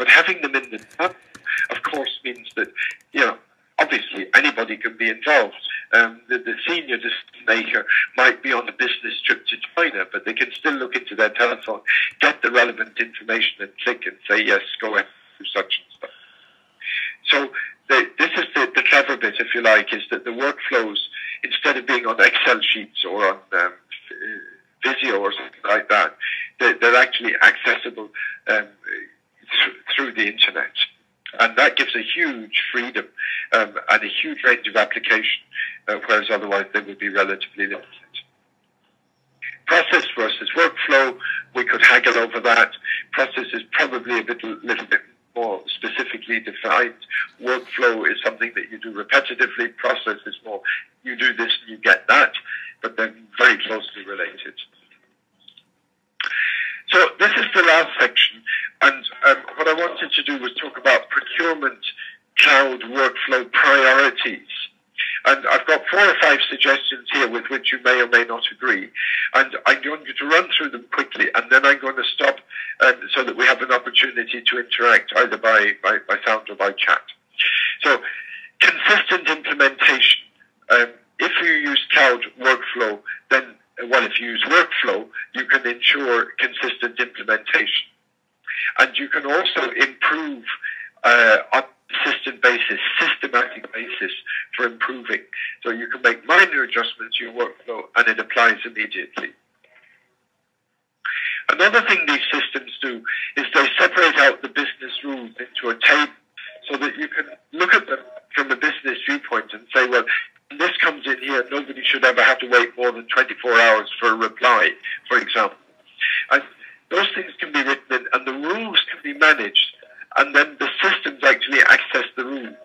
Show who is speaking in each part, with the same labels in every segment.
Speaker 1: But having them in the know, of course, means that, you know, obviously anybody can be involved. Um, the, the, senior decision maker might be on a business trip to China, but they can still look into their telephone, get the relevant information, and click and say yes, go ahead, do such and such. So the, this is the, the clever bit, if you like, is that the workflows, instead of being on Excel sheets or on um, Visio or something like that, they're, they're actually accessible um, th- through the internet. And that gives a huge freedom um, and a huge range of application, uh, whereas otherwise they would be relatively limited. Process versus workflow, we could haggle over that. Process is probably a little, little bit more specifically defined. Workflow is something that you do repetitively. Process is more, you do this and you get that, but they're very closely related. So this is the last section, and wanted to do was talk about procurement cloud workflow priorities. And I've got four or five suggestions here with which you may or may not agree. And I'm going to run through them quickly, and then I'm going to stop um, so that we have an opportunity to interact either by, by, by sound or by chat. So, consistent implementation. Um, if you use cloud workflow, then, well, if you use workflow, you can ensure consistent implementation. And you can also improve uh, on consistent basis, systematic basis for improving. So you can make minor adjustments to your workflow and it applies immediately. Another thing these systems do is they separate out the business rules into a table so that you can look at them from a business viewpoint and say, well, this comes in here, nobody should ever have to wait more than 24 hours for a reply, for example. And those things can be written in, and the rules can be managed, and then the systems actually access the rules.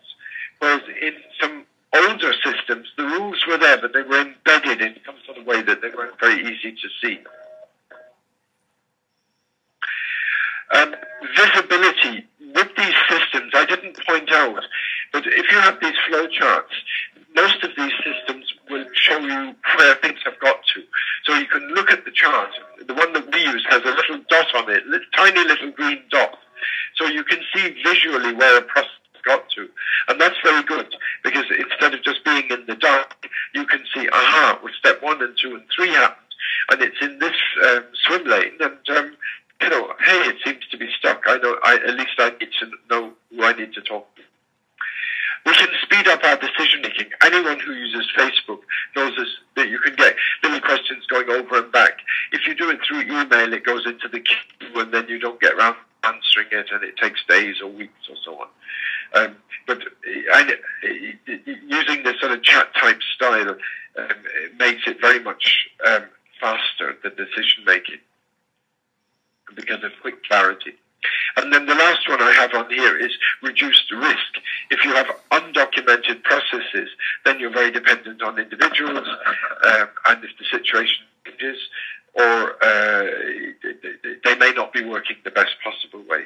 Speaker 1: Whereas in some older systems, the rules were there, but they were embedded in some sort of way that they weren't very easy to see. Um, visibility with these systems, I didn't point out, but if you have these flowcharts, most of these systems will show you where things have got to. So you can look at the chart. The one that we use has a little dot on it, tiny little green dot. So you can see visually where a process got to. And that's very good because instead of just being in the dark, you can see, aha, well, step one and two and three happened. And it's in this um, swim lane. And, um, you know, hey, it seems to be stuck. I know, I, at least I need to know who I need to talk. We can speed up our decision making. Anyone who uses Facebook knows this, that you can get little questions going over and back. If you do it through email, it goes into the queue and then you don't get around answering it and it takes days or weeks or so on. Um, but and, uh, using this sort of chat type style um, makes it very much um, faster, the decision making, because of quick clarity. And then the last one I have on here is reduced risk. If you have undocumented processes, then you're very dependent on individuals, um, and if the situation changes, or uh, they may not be working the best possible way.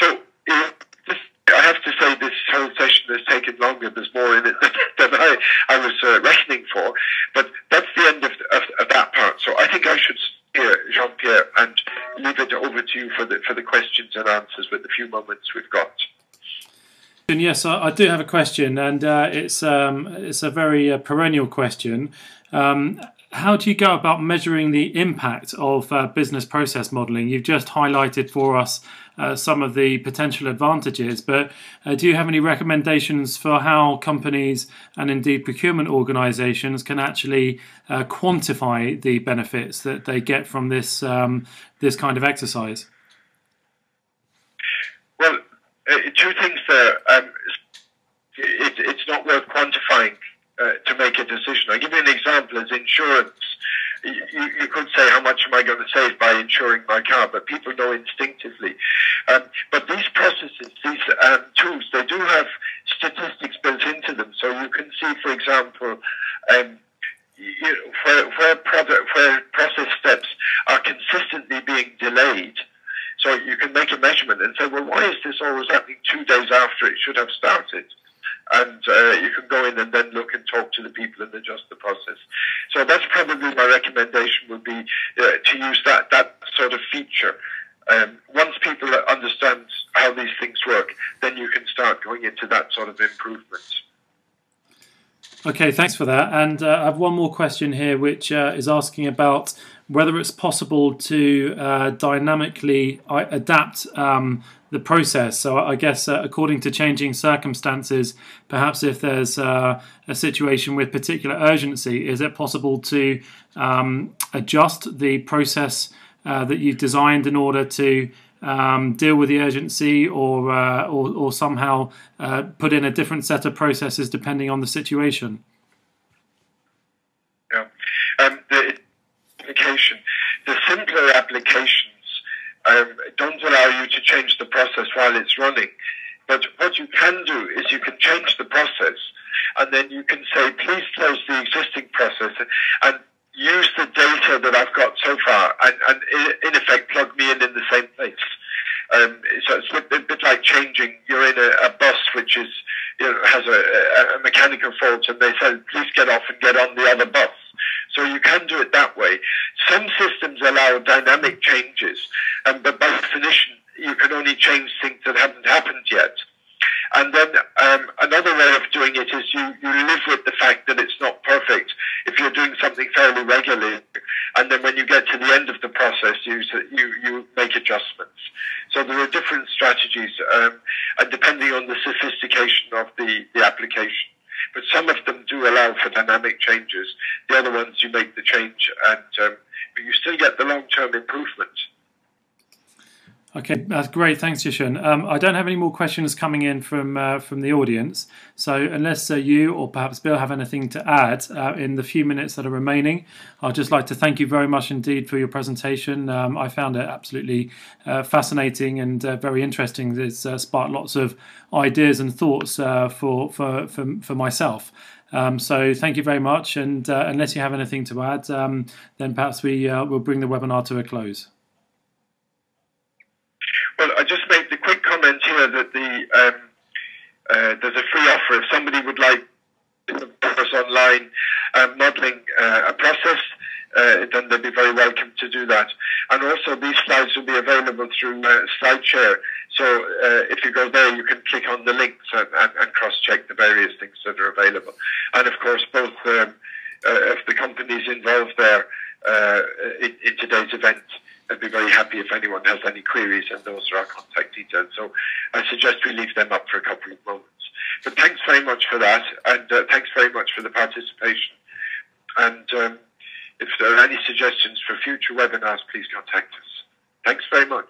Speaker 1: So this, I have to say this whole session has taken longer. There's more in it than I, I was uh, reckoning for, but that's the end of, of, of that part. So I think I should here, Jean-Pierre, and leave it over to you for the for the questions and answers with the few moments we've got.
Speaker 2: And Yes, I, I do have a question, and uh, it's um, it's a very uh, perennial question. Um, how do you go about measuring the impact of uh, business process modeling? You've just highlighted for us uh, some of the potential advantages, but uh, do you have any recommendations for how companies and indeed procurement organizations can actually uh, quantify the benefits that they get from this, um, this kind of exercise?
Speaker 1: Well, uh, two things there. Um, it, it's not worth quantifying uh, to make a decision. I'll give you as insurance. You, you, could say, how much am I going to save by insuring my car? But people know instinctively. Um, but these processes, these um, tools, they do have statistics built into them. So you can see, for example, um, you where, where, product, where process steps are consistently being delayed. So you can make a measurement and say, well, why is this always happening two days after it should have started? And uh, you can go in and then look and talk to the people and adjust the process. So that's probably my recommendation would be uh, to use that that sort of feature. um, once people understand how these things work, then you can start going into that sort of improvement.
Speaker 2: Okay, thanks for that. And uh, I have one more question here, which uh, is asking about whether it's possible to uh, dynamically uh, adapt um, the process. So I guess uh, according to changing circumstances, perhaps if there's uh, a situation with particular urgency, is it possible to um, adjust the process that you've designed in order to um, deal with the urgency or, uh, or, or, somehow uh, put in a different set of processes depending on the situation?
Speaker 1: Yeah. Um, the application, the simpler applications um, don't allow you to change the process while it's running. But what you can do is you can change the process and then you can say, please close the existing process and use the data that I've got so far and, and in effect plug me in in the same place. Um, so it's a bit like changing. You're in a, a bus which is you know, has a, a, mechanical fault, and they say, please get off and get on the other bus. So you can do it that way. Some systems allow dynamic changes, um, but by definition, you can only change things that haven't happened yet. And then um, another way of doing it is you, you live with the fact that it's not perfect if you're doing something fairly regularly. And then when you get to the end of the process, you, you, you make adjustments. So there are different strategies, um, and depending on the sophistication of the, the application. But some of them do allow for dynamic changes. The other ones, you make the change, and um, but you still get the long-term improvement.
Speaker 2: Okay, that's great. Thanks, Yashin. Um, I don't have any more questions coming in from uh, from the audience. So unless uh, you or perhaps Bill have anything to add uh, in the few minutes that are remaining, I'd just like to thank you very much indeed for your presentation. Um, I found it absolutely uh, fascinating and uh, very interesting. It's uh, sparked lots of ideas and thoughts for, for for for myself. Um, so thank you very much. And unless you have anything to add, um, then perhaps we will bring the webinar to a close.
Speaker 1: Well, I just make the quick comment that the um, uh, there's a free offer if somebody would like us online uh, modelling uh, a process. Uh, then they'd be very welcome to do that. And also, these slides will be available through uh, SlideShare. So uh, if you go there, you can click on the links and, and, and cross-check the various things that are available. And of course, both um, of the companies involved there in, in today's event I'd be very happy if anyone has any queries, and those are our contact details. So I suggest we leave them up for a couple of moments. But thanks very much for that, and uh, thanks very much for the participation. And um, if there are any suggestions for future webinars, please contact us. Thanks very much.